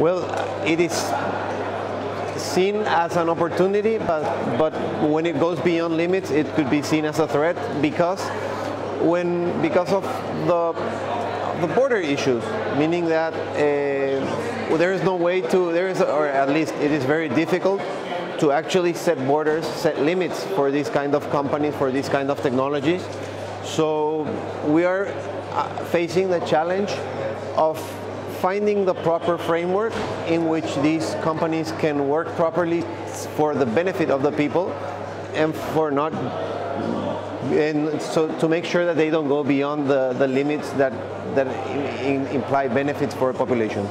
Well, it is seen as an opportunity, but, but when it goes beyond limits, it could be seen as a threat because when because of the the border issues, meaning that uh, there is no way to there is or at least it is very difficult to actually set borders, set limits for these kind of companies, for these kind of technologies. So we are uh, facing the challenge of finding the proper framework in which these companies can work properly for the benefit of the people and for not and so to make sure that they don't go beyond the, the limits that that in, in imply benefits for a population.